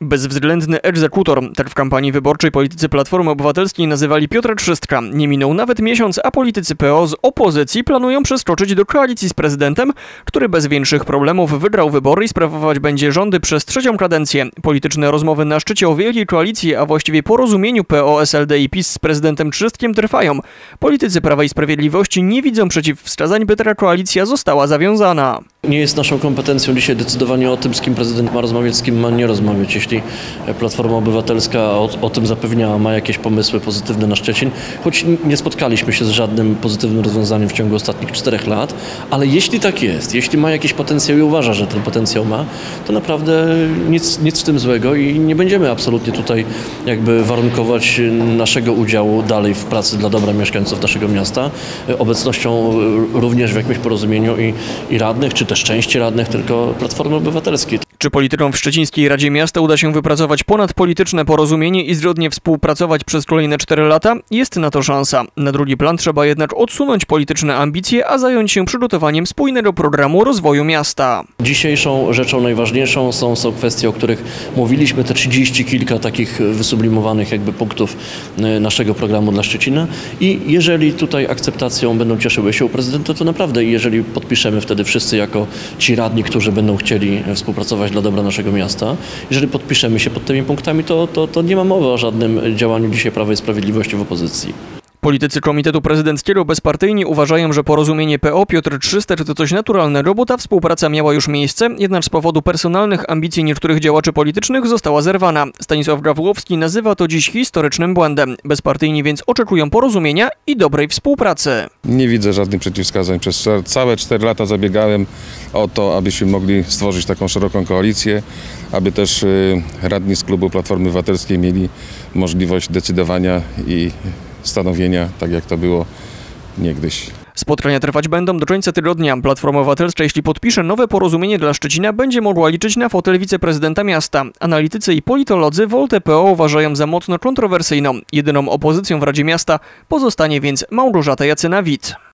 Bezwzględny egzekutor. Tak w kampanii wyborczej politycy Platformy Obywatelskiej nazywali Piotra Trzystka. Nie minął nawet miesiąc, a politycy PO z opozycji planują przeskoczyć do koalicji z prezydentem, który bez większych problemów wygrał wybory i sprawować będzie rządy przez trzecią kadencję. Polityczne rozmowy na szczycie o wielkiej koalicji, a właściwie porozumieniu PO, SLD i PiS z prezydentem Trzystkiem trwają. Politycy Prawa i Sprawiedliwości nie widzą przeciwwskazań, by ta koalicja została zawiązana. Nie jest naszą kompetencją dzisiaj decydowanie o tym, z kim prezydent ma rozmawiać, z kim ma nie rozmawiać. Jeśli Platforma Obywatelska o, o tym zapewniała, ma jakieś pomysły pozytywne na Szczecin, choć nie spotkaliśmy się z żadnym pozytywnym rozwiązaniem w ciągu ostatnich czterech lat, ale jeśli tak jest, jeśli ma jakiś potencjał i uważa, że ten potencjał ma, to naprawdę nic, nic w tym złego i nie będziemy absolutnie tutaj jakby warunkować naszego udziału dalej w pracy dla dobra mieszkańców naszego miasta, obecnością również w jakimś porozumieniu i, i radnych, czy też części radnych, tylko Platformy Obywatelskiej. Czy politykom w Szczecińskiej Radzie Miasta uda się wypracować ponadpolityczne porozumienie i zgodnie współpracować przez kolejne 4 lata? Jest na to szansa. Na drugi plan trzeba jednak odsunąć polityczne ambicje, a zająć się przygotowaniem spójnego programu rozwoju miasta. Dzisiejszą rzeczą najważniejszą są, są kwestie, o których mówiliśmy, te 30 kilka takich wysublimowanych jakby punktów e, naszego programu dla Szczecina i jeżeli tutaj akceptacją będą cieszyły się u prezydenta, to naprawdę jeżeli podpiszemy wtedy wszyscy jako ci radni, którzy będą chcieli współpracować dla dobra naszego miasta. Jeżeli podpiszemy się pod tymi punktami, to, to, to nie ma mowy o żadnym działaniu dzisiaj Prawa i Sprawiedliwości w opozycji. Politycy Komitetu Prezydenckiego bezpartyjni uważają, że porozumienie PO Piotr 300 to coś naturalnego, bo ta współpraca miała już miejsce, jednak z powodu personalnych ambicji niektórych działaczy politycznych została zerwana. Stanisław Gawłowski nazywa to dziś historycznym błędem. Bezpartyjni więc oczekują porozumienia i dobrej współpracy. Nie widzę żadnych przeciwwskazań. Przez całe 4 lata zabiegałem o to, abyśmy mogli stworzyć taką szeroką koalicję, aby też y, radni z klubu Platformy Obywatelskiej mieli możliwość decydowania i stanowienia, tak jak to było niegdyś. Spotkania trwać będą do końca tygodnia. Platforma Obywatelska, jeśli podpisze nowe porozumienie dla Szczecina, będzie mogła liczyć na fotel wiceprezydenta miasta. Analitycy i politolodzy Woltę PO uważają za mocno kontrowersyjną. Jedyną opozycją w Radzie Miasta pozostanie więc Małgorzata Jacyna-Wit.